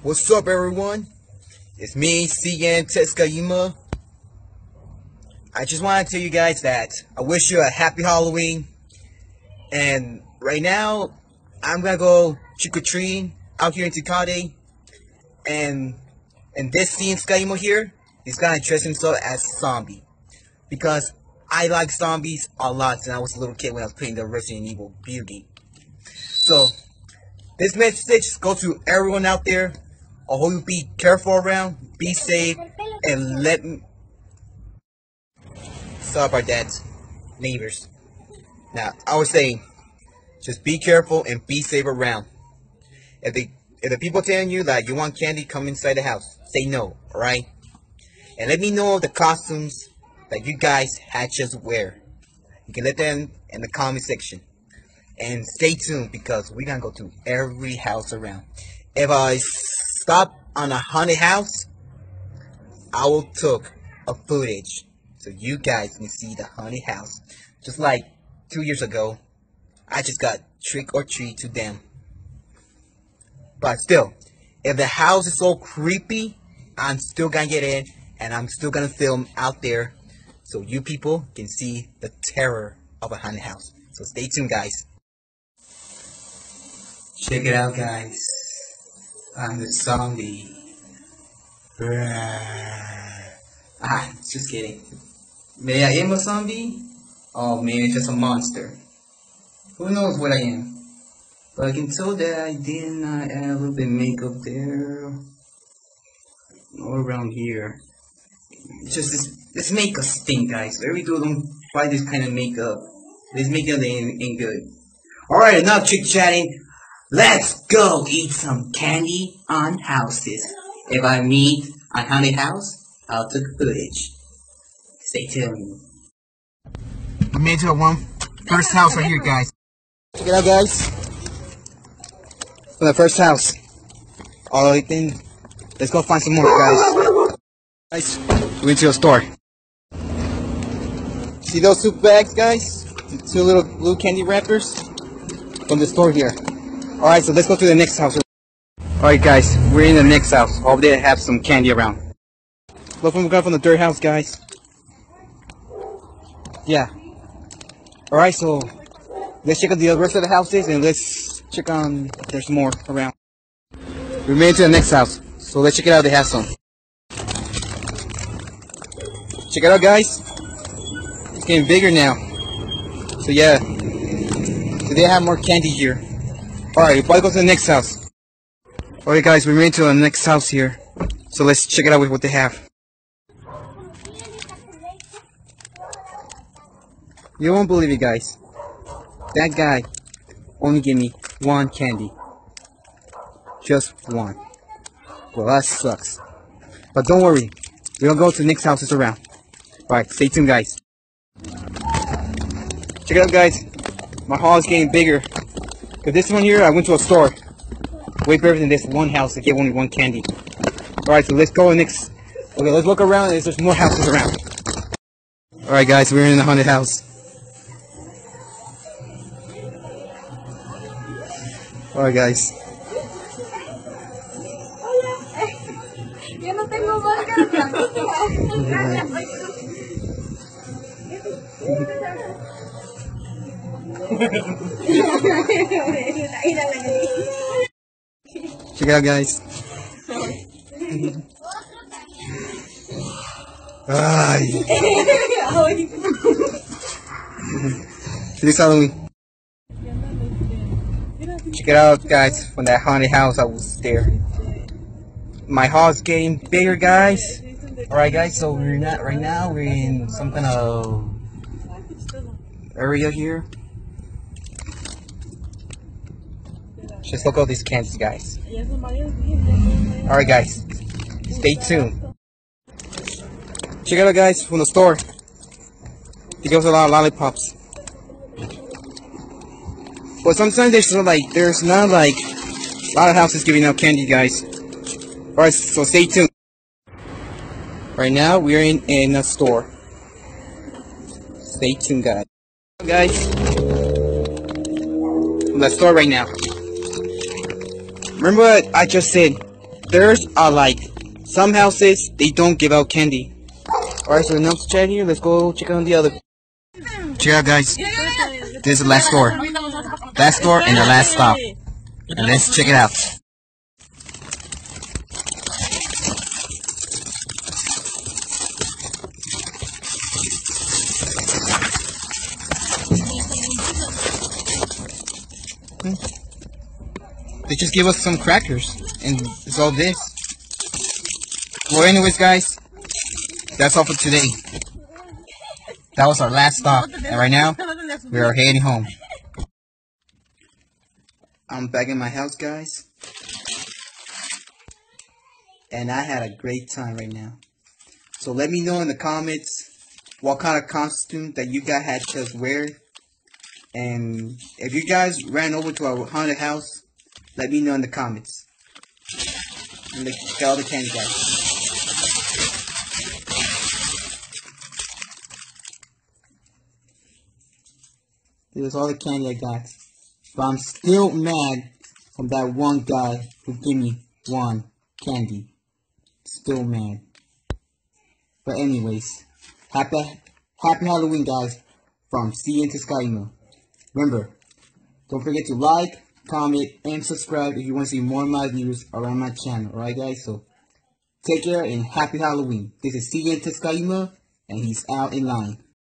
What's up, everyone? It's me, CN.TSUKAIMA. I just want to tell you guys that I wish you a happy Halloween. And right now, I'm gonna go trick or treating out here in Takade. And and this Skyimo here, he's gonna dress himself as a zombie because I like zombies a lot since I was a little kid when I was playing the Resident Evil video game. So this message goes to everyone out there. I hope you be careful around, be safe, and let me. Sorry about that, neighbors. Now, I was saying, just be careful and be safe around. If the if the people telling you that you want candy, come inside the house. Say no, alright? And let me know the costumes that you guys had just wear. You can let them in the comment section. And stay tuned because we're gonna go to every house around. I stop on a haunted house, I will took a footage so you guys can see the haunted house. Just like two years ago, I just got trick or treat to them. But still, if the house is so creepy, I'm still gonna get in and I'm still gonna film out there so you people can see the terror of a haunted house. So stay tuned, guys. Check it out, guys. I'm the zombie. Ah, just kidding. May I am a zombie? Or maybe just a monster? Who knows what I am? But I can tell that I did not add a little bit makeup there. All around here. Just this, this makeup stink, guys. Every dude don't buy this kind of makeup. This makeup ain't, ain't good. Alright, enough chit chatting. Let's go eat some candy on houses. If I meet a haunted house, I'll take footage. Stay tuned. I made it to one first house right here, guys. Check it out, guys. From the first house. Alright then, let's go find some more, guys. Guys, we went to a store. See those two bags, guys? Two little blue candy wrappers from the store here. Alright, so let's go to the next house. Alright guys, we're in the next house. Hope they have some candy around. Look from from the third house, guys. Yeah. Alright, so let's check out the rest of the houses and let's check on if there's more around. We made it to the next house, so let's check it out. They have some. Check it out, guys. It's getting bigger now. So yeah, so they have more candy here. Alright, we'll go to the next house. Alright guys, we made to the next house here. So let's check it out with what they have. You won't believe it guys. That guy only gave me one candy. Just one. Well that sucks. But don't worry. We'll go to the next house. houses around. Alright, stay tuned guys. Check it out guys. My haul is getting bigger. This one here, I went to a store. Way better than this one house to get only one candy. Alright, so let's go next. Okay, let's look around. There's more houses around. Alright guys, we're in the haunted house. Alright guys. Check it out guys. Ay. Feliz. Check it out guys, from that haunted house I was there. My hall's getting bigger guys. Alright guys, so we're not right now we're in some kind of area here. Just look at all these candies guys. Alright guys, stay tuned. Check it out guys from the store. He gives a lot of lollipops. But sometimes there's not like there's not like a lot of houses giving out candy guys. Alright, so stay tuned. Right now we're in, in a store. Stay tuned guys. Guys. From the store right now. Remember what I just said? there's like some houses they don't give out candy. Alright, so enough chat here. Let's go check out the other. Check out, guys. This is the last store. Last store and the last stop. And let's check it out. They just gave us some crackers, and it's all this. Well, anyways, guys, that's all for today. That was our last stop, and right now, we are heading home. I'm back in my house, guys. And I had a great time right now. So let me know in the comments what kind of costume that you guys had to wear. And if you guys ran over to our haunted house, let me know in the comments. And at all the candy, guys. This is all the candy I got. But I'm still mad from that one guy who gave me one candy. Still mad. But anyways, happy happy Halloween guys from CN.TSUKAIMA. Remember, don't forget to like, comment, and subscribe if you want to see more of my videos around my channel. Alright guys, so take care and happy Halloween. This is CN.TSUKAIMA and he's out in line.